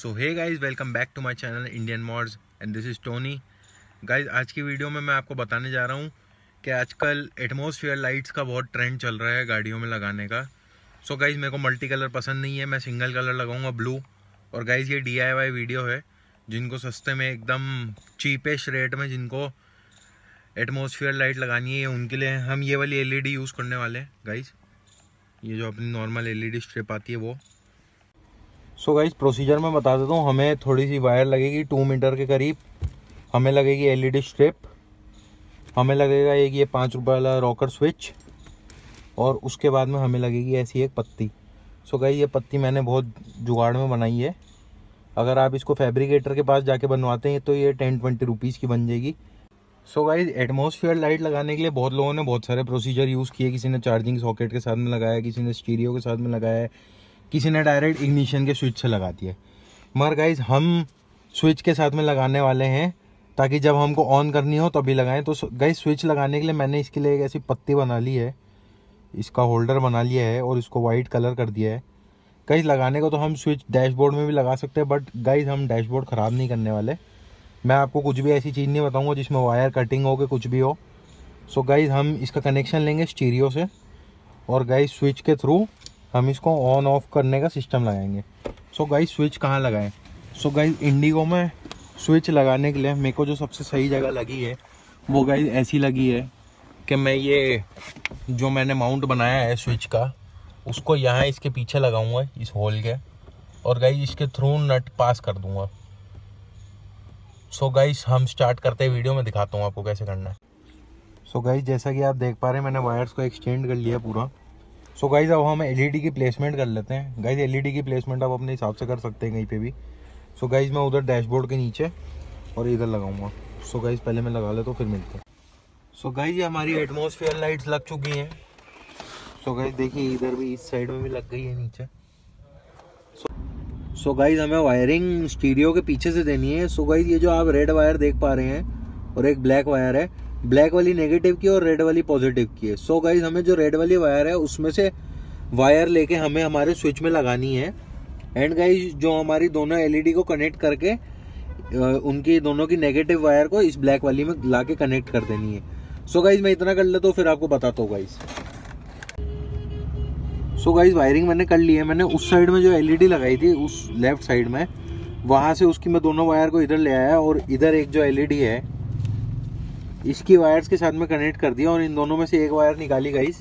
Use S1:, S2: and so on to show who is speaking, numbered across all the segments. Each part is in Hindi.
S1: Guys welcome back to my channel Indian mods and this is Tony guys आज की वीडियो में मैं आपको बताने जा रहा हूँ कि आजकल एटमोसफियर लाइट्स का बहुत ट्रेंड चल रहा है गाड़ियों में लगाने का। सो so गाइस मेरे को मल्टी कलर पसंद नहीं है, मैं सिंगल कलर लगाऊँगा ब्लू और गाइस ये डीआईवाई वीडियो है, जिनको सस्ते में एकदम चीपेस्ट रेट में जिनको एटमोसफियर लाइट लगानी है उनके लिए हम ये वाली एलईडी यूज़ करने वाले हैं गाइस ये जो अपनी नॉर्मल एलईडी स्ट्रिप आती है, वो। सो गाइस प्रोसीजर में बता देता हूँ। हमें थोड़ी सी वायर लगेगी टू मीटर के करीब। हमें लगेगी एलईडी स्ट्रिप हमें लगेगा एक ये पाँच रुपये वाला रॉकर स्विच और उसके बाद में हमें लगेगी ऐसी एक पत्ती। सो so गाइस ये पत्ती मैंने बहुत जुगाड़ में बनाई है। अगर आप इसको फैब्रिकेटर के पास जाके बनवाते हैं तो ये टेन ट्वेंटी रुपीज़ की बन जाएगी। सो गाइज़ एटमोसफियर लाइट लगाने के लिए बहुत लोगों ने बहुत सारे प्रोसीजर यूज़ किए। किसी ने चार्जिंग सॉकेट के साथ में लगाया, किसी ने स्टीरियो के साथ में लगाया है। किसी ने डायरेक्ट इग्निशन के स्विच से लगा दिया। मगर गाइज़ हम स्विच के साथ में लगाने वाले हैं, ताकि जब हमको ऑन करनी हो तभी लगाएँ। तो गाइज़ स्विच लगाने के लिए मैंने इसके लिए एक ऐसी पत्ती बना ली है। इसका होल्डर बना लिया है और इसको वाइट कलर कर दिया है। गाइज़ लगाने को तो हम स्विच डैशबोर्ड में भी लगा सकते हैं बट गाइज़ हम डैशबोर्ड ख़राब नहीं करने वाले। मैं आपको कुछ भी ऐसी चीज़ नहीं बताऊँगा जिसमें वायर कटिंग हो के कुछ भी हो। सो so गाइज़ हम इसका कनेक्शन लेंगे स्टीरियो से। और गाइज़ स्विच के थ्रू हम इसको ऑन ऑफ़ करने का सिस्टम लगाएँगे। सो so स्विच कहाँ लगाएँ? सो गाइज़ इंडिगो में स्विच लगाने के लिए मेरे को जो सबसे सही जगह लगी है, वो गाइज़ ऐसी लगी है कि मैं ये जो मैंने माउंट बनाया है स्विच का, उसको यहाँ इसके पीछे लगाऊँगा, इस होल के। और गाइज़ इसके थ्रू नट पास कर दूँगा। सो so गाइज़ हम स्टार्ट करते हैं वीडियो में दिखाता हूँ आपको कैसे करना है। सो so गाइज़ जैसा कि आप देख पा रहे हैं, मैंने वायर्स को एक्सटेंड कर लिया पूरा। सो so गाइज़ अब हम एलईडी की प्लेसमेंट कर लेते हैं। गाइज़ एलईडी की प्लेसमेंट आप अपने हिसाब से कर सकते हैं कहीं पे भी। सो so गाइज़ मैं उधर डैशबोर्ड के नीचे और इधर लगाऊँगा। सो so गाइज़ पहले मैं लगा लेता हूँ, फिर मिलते हैं। सो so गाइज़ ये हमारी एटमोसफियर लाइट्स लग चुकी हैं। सो गाइज़ देखिए, इधर भी इस साइड में भी लग गई है नीचे। सो गाइज़ हमें वायरिंग स्टीरियो के पीछे से देनी है। सो so गाइज़ ये जो आप रेड वायर देख पा रहे हैं और एक ब्लैक वायर है ब्लैक वाली नेगेटिव की और रेड वाली पॉजिटिव की है। सो so गाइज़ हमें जो रेड वाली वायर है, उसमें से वायर लेके हमें हमारे स्विच में लगानी है। एंड गाइज़ जो हमारी दोनों एलईडी को कनेक्ट करके उनकी दोनों की नेगेटिव वायर को इस ब्लैक वाली में ला के कनेक्ट कर देनी है। सो so गाइज़ मैं इतना कर लेता हूँ, फिर आपको बताता हूँ गाइज़ सो गाइज़ वायरिंग मैंने कर ली है। मैंने उस साइड में जो एलईडी लगाई थी, उस लेफ़्ट साइड में, वहाँ से उसकी मैं दोनों वायर को इधर ले आया और इधर एक जो एलईडी है इसकी वायर्स के साथ में कनेक्ट कर दिया और इन दोनों में से एक वायर निकाली गई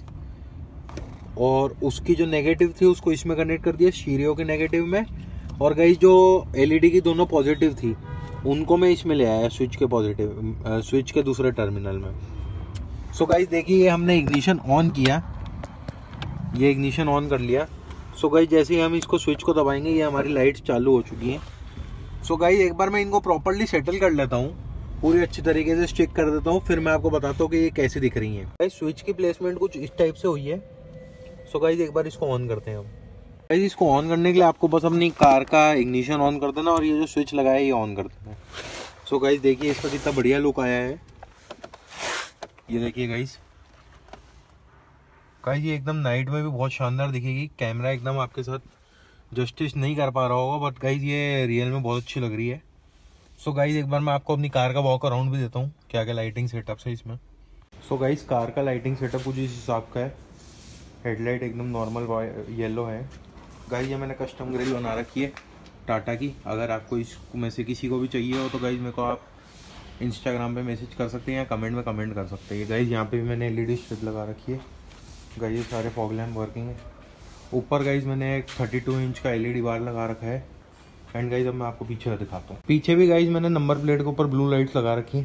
S1: और उसकी जो नेगेटिव थी, उसको इसमें कनेक्ट कर दिया, शीरियो के नेगेटिव में. और गई जो एलईडी की दोनों पॉजिटिव थी, उनको मैं इसमें ले आया स्विच के पॉजिटिव स्विच के दूसरे टर्मिनल में. सो so देखिए हमने इग्निशन ऑन किया. ये इग्निशन ऑन कर लिया. सो गाइज़ जैसे ही हम इसको स्विच को दबाएँगे, ये हमारी लाइट्स चालू हो चुकी हैं. सो गाइज़ एक बार मैं इनको प्रॉपरली सेटल कर लेता हूँ. पूरी अच्छी तरीके से स्टिक कर देता हूँ, फिर मैं आपको बताता हूँ कि ये कैसे दिख रही है। भाई स्विच की प्लेसमेंट कुछ इस टाइप से हुई है। सो गाइज़ एक बार इसको ऑन करते हैं हम। गाइज़ इसको ऑन करने के लिए आपको बस अपनी कार का इग्निशन ऑन कर देना और ये जो स्विच लगाया, ये ऑन कर देना। सो गाइज़ देखिए इसका कितना बढ़िया लुक आया है। ये देखिए गाइज़ गाइस ये एकदम नाइट में भी बहुत शानदार दिखेगी। कैमरा एकदम आपके साथ जस्टिस नहीं कर पा रहा होगा बट गाइज़ ये रियल में बहुत अच्छी लग रही है। सो so गाइज़ एक बार मैं आपको अपनी कार का वॉक अराउंड भी देता हूँ, क्या क्या लाइटिंग सेटअप है इसमें। सो so गाइज़ कार का लाइटिंग सेटअप कुछ इस हिसाब का है। हेडलाइट एकदम नॉर्मल येलो है। गाइज़ ये मैंने कस्टम ग्रिल बना रखी है टाटा की। अगर आपको इस में से किसी को भी चाहिए हो तो गाइज़ मेरे को आप इंस्टाग्राम पे मैसेज कर सकते हैं या कमेंट में कमेंट कर सकते हैं। गाइज़ यहाँ पे भी मैंने एलईडी स्ट्रिप लगा रखी है। गाइज़ सारे फॉग लैम्प वर्किंग है। ऊपर गाइज़ मैंने एक 32 इंच का एलईडी बार लगा रखा है। एंड गाइज़ अब मैं आपको पीछे दिखाता हूँ। पीछे भी गाइज़ मैंने नंबर प्लेट के ऊपर ब्लू लाइट्स लगा रखी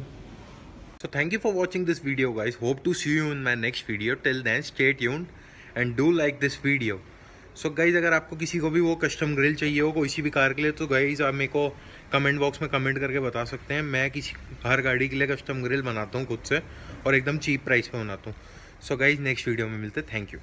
S1: so thank you for watching this video guys hope to see you in my next video till then stay tuned and do like this video so guys अगर आपको किसी को भी वो कस्टम ग्रिल चाहिए हो, कोई सी भी कार के लिए तो गाइज़ आप मेरे को कमेंट बॉक्स में कमेंट करके बता सकते हैं। मैं किसी हर गाड़ी के लिए कस्टम ग्रिल बनाता हूँ खुद से और एकदम चीप प्राइस पे बनाता हूँ। सो गाइज़ नेक्स्ट वीडियो में मिलते थैंक यू